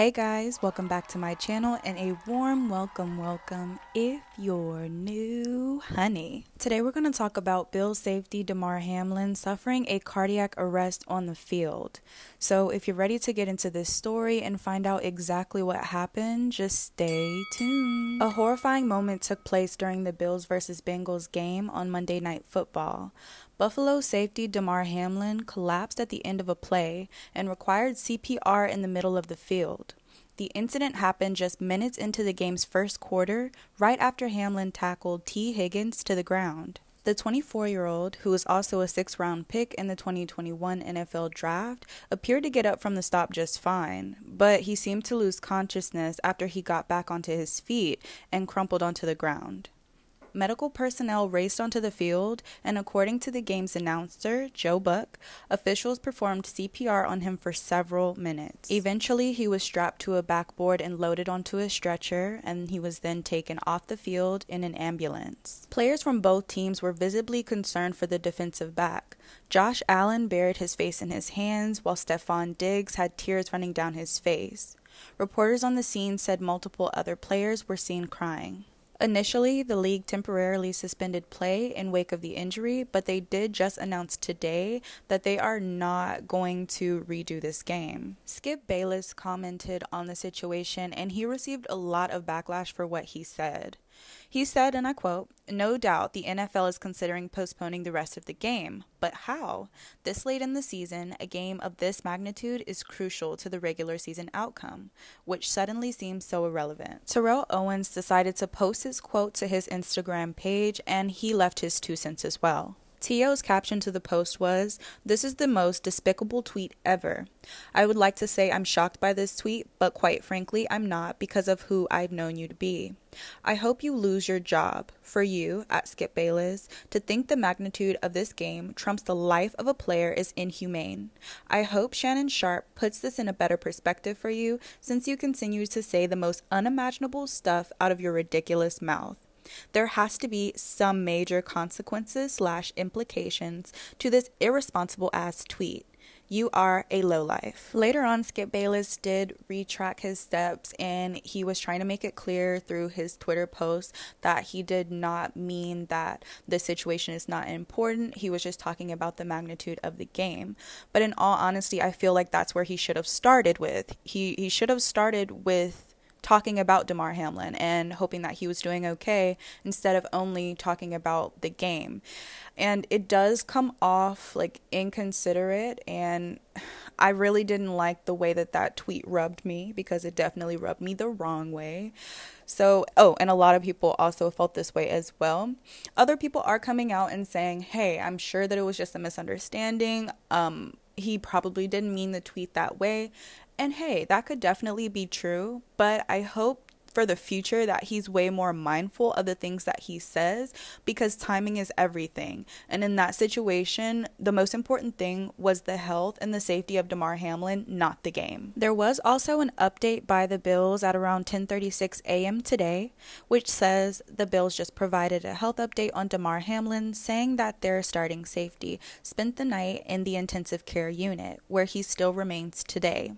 Hey guys, welcome back to my channel and a warm welcome welcome if you're new, honey. Today we're going to talk about Bills safety Damar Hamlin suffering a cardiac arrest on the field. So if you're ready to get into this story and find out exactly what happened, just stay tuned. A horrifying moment took place during the Bills versus Bengals game on Monday Night Football. Buffalo safety Damar Hamlin collapsed at the end of a play and required CPR in the middle of the field. The incident happened just minutes into the game's first quarter, right after Hamlin tackled Tee Higgins to the ground. The 24 year old, who was also a six round pick in the 2021 NFL draft, appeared to get up from the stop just fine, but he seemed to lose consciousness after he got back onto his feet and crumpled onto the ground medical personnel raced onto the field, and according to the game's announcer, Joe Buck, officials performed CPR on him for several minutes. Eventually, he was strapped to a backboard and loaded onto a stretcher, and he was then taken off the field in an ambulance. Players from both teams were visibly concerned for the defensive back. Josh Allen buried his face in his hands, while Stefon Diggs had tears running down his face. Reporters on the scene said multiple other players were seen crying. Initially, the league temporarily suspended play in wake of the injury, but they did just announce today that they are not going to redo this game. Skip Bayless commented on the situation and he received a lot of backlash for what he said. He said, and I quote, No doubt the NFL is considering postponing the rest of the game, but how? This late in the season, a game of this magnitude is crucial to the regular season outcome, which suddenly seems so irrelevant. Terrell Owens decided to post his quote to his Instagram page, and he left his two cents as well. T.O.'s caption to the post was, This is the most despicable tweet ever. I would like to say I'm shocked by this tweet, but quite frankly, I'm not because of who I've known you to be. I hope you lose your job. For you, at Skip Bayless, to think the magnitude of this game trumps the life of a player is inhumane. I hope Shannon Sharpe puts this in a better perspective for you since you continue to say the most unimaginable stuff out of your ridiculous mouth there has to be some major consequences slash implications to this irresponsible ass tweet. You are a lowlife. Later on, Skip Bayless did retrack his steps and he was trying to make it clear through his Twitter post that he did not mean that the situation is not important. He was just talking about the magnitude of the game. But in all honesty, I feel like that's where he should have started with. He he should have started with talking about Damar Hamlin and hoping that he was doing okay instead of only talking about the game. And it does come off like inconsiderate and I really didn't like the way that that tweet rubbed me because it definitely rubbed me the wrong way. So, oh, and a lot of people also felt this way as well. Other people are coming out and saying, "Hey, I'm sure that it was just a misunderstanding. Um he probably didn't mean the tweet that way." And hey, that could definitely be true, but I hope for the future that he's way more mindful of the things that he says because timing is everything. And in that situation, the most important thing was the health and the safety of Damar Hamlin, not the game. There was also an update by the Bills at around 10:36 a.m. today, which says the Bills just provided a health update on Damar Hamlin saying that their starting safety spent the night in the intensive care unit where he still remains today.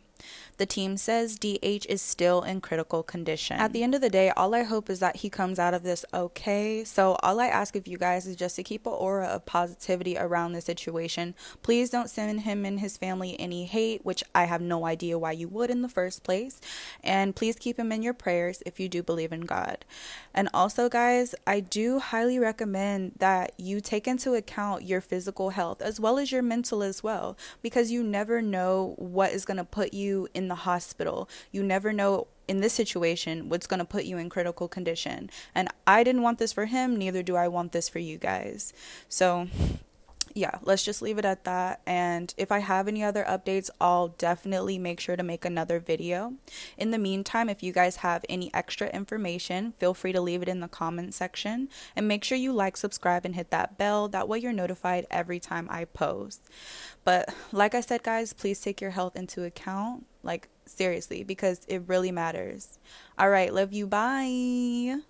The team says DH is still in critical condition. At the end of the day, all I hope is that he comes out of this okay. So, all I ask of you guys is just to keep an aura of positivity around the situation. Please don't send him and his family any hate, which I have no idea why you would in the first place. And please keep him in your prayers if you do believe in God. And also, guys, I do highly recommend that you take into account your physical health as well as your mental as well, because you never know what is going to put you you in the hospital. You never know in this situation what's going to put you in critical condition. And I didn't want this for him, neither do I want this for you guys. So, yeah, let's just leave it at that. And if I have any other updates, I'll definitely make sure to make another video. In the meantime, if you guys have any extra information, feel free to leave it in the comment section. And make sure you like, subscribe, and hit that bell. That way you're notified every time I post. But like I said, guys, please take your health into account. Like, seriously, because it really matters. All right, love you. Bye.